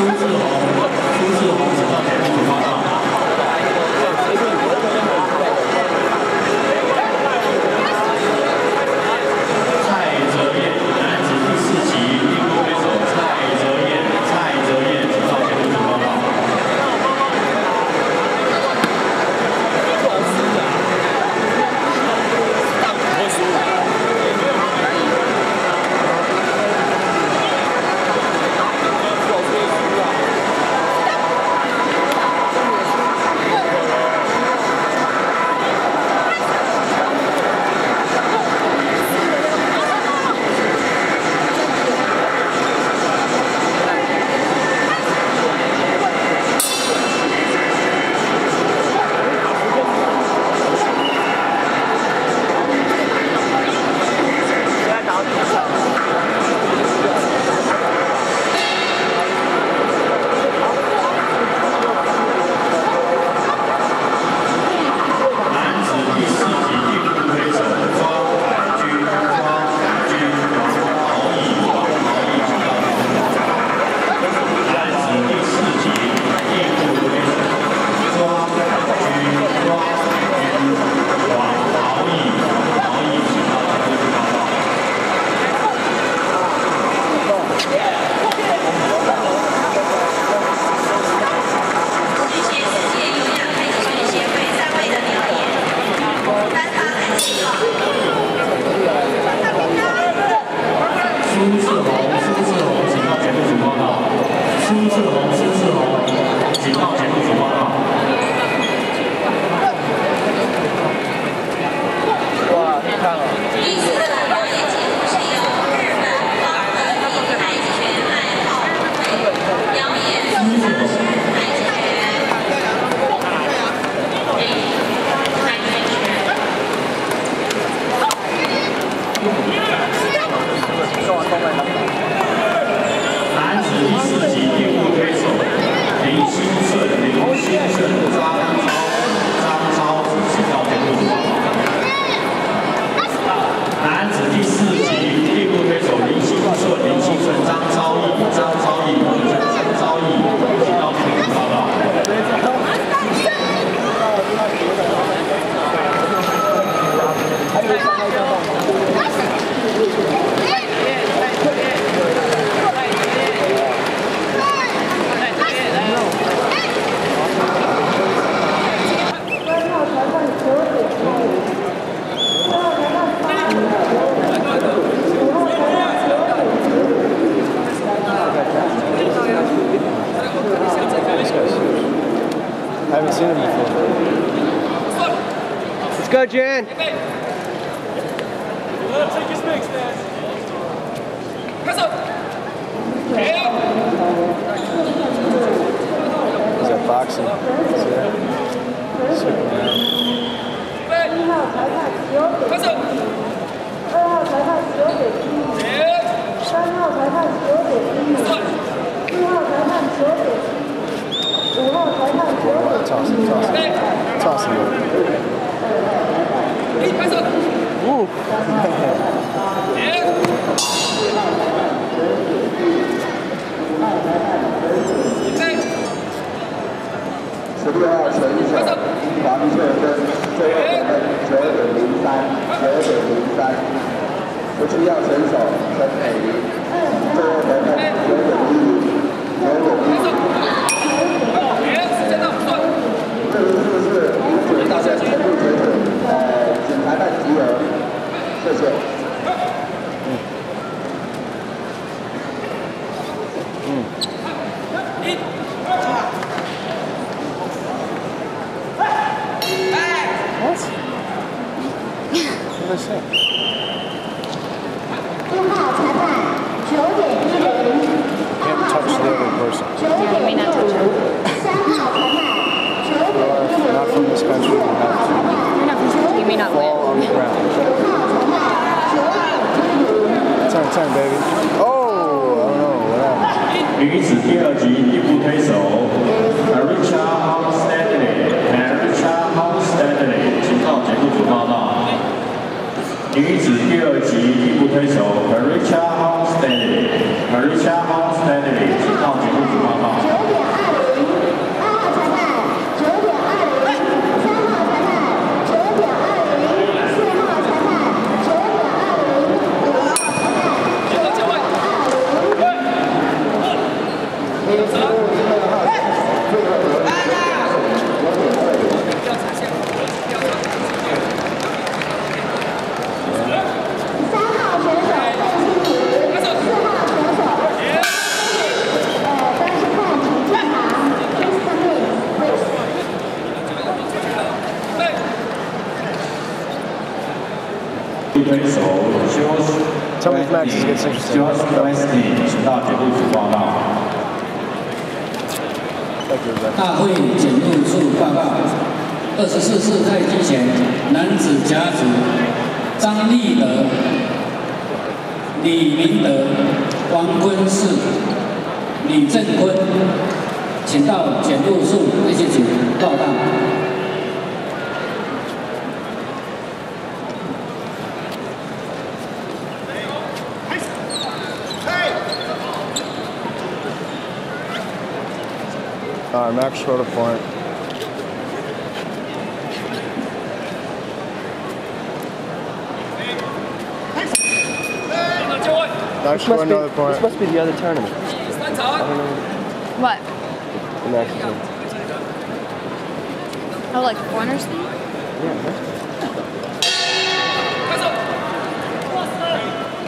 Schulz oder auch? go, Jan. Take his mix, man. He's at boxing. See that? Circle around. 一号裁判石油点击，二号裁判石油点击，三号裁判石油点击，四号裁判石油点击，五号裁判石油点击。 Baby. 请到指挥部报到大会指录处报到二十四式太极拳男子甲组张立德李明德王坤世李正坤请到检录处那些组报道 All right, Max wrote a point. Max scored another be, point. This must be the other tournament. What? The Max one. Oh, like corners thing? Yeah.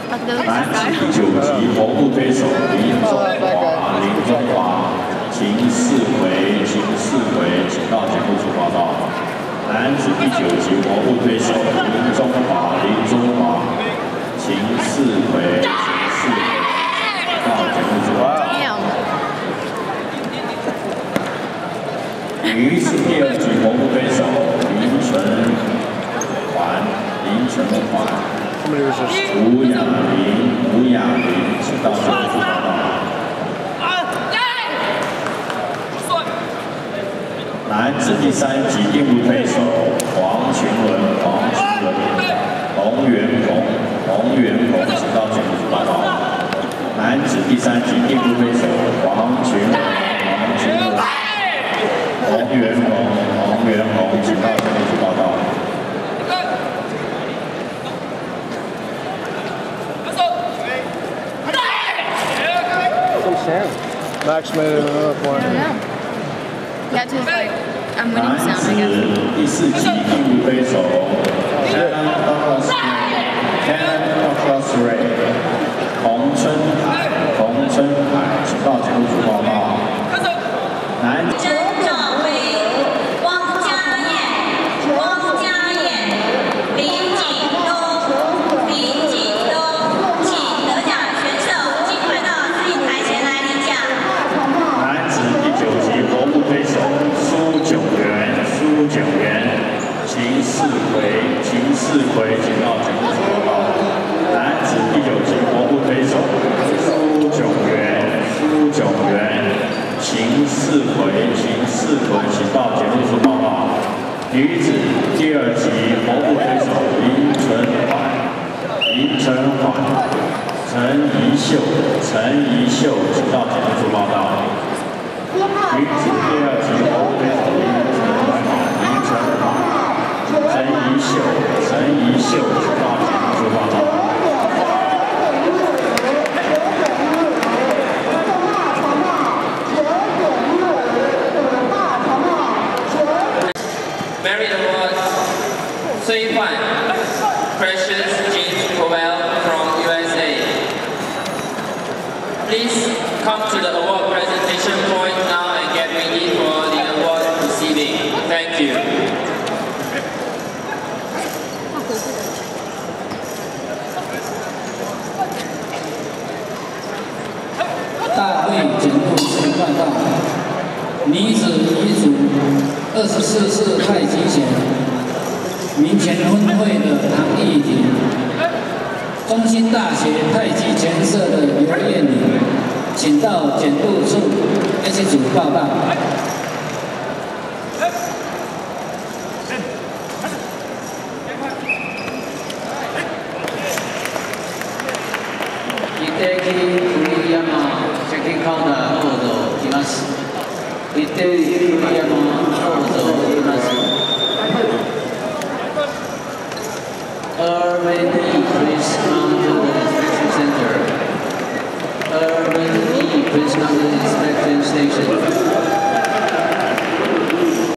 Like those last guys? 到节目组报道。男子第九级头部推手林中华，林中华，秦世奎，秦世奎，到节目组报道。Damn. 女子第二级头部推手林纯环，林纯环。Somebody was just 吴雅玲，吴雅玲，请到节目组报道。男子第三级定步推手黄群文，黄群文，洪元鹏，洪元鹏，请到节目组报道。男子第三级定步推手黄群文，黄群文，洪元鹏，洪元鹏，请到节目组报道。Some sound. Max made it another I don't point. know. That's his like I'm winning 男子 I guess. 第四级定步推手 Canon Douglas Ray，Canon Douglas Ray，洪春海，洪春海，请到节目组报道。男真正为女子第二级头部推手林晨环、林晨环、陈怡秀、陈怡秀，请到检测处报道。女子第二级头部推手林晨环、林晨环、陈怡秀、陈怡秀，二十四次太极拳民前分会的唐艺婷，中兴大学太极拳社的刘艳玲，请到检录处 H 组报告。一定に古山チェキカウンターコード来ます。一定に古山コ